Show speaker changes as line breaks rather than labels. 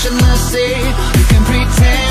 should not say You can pretend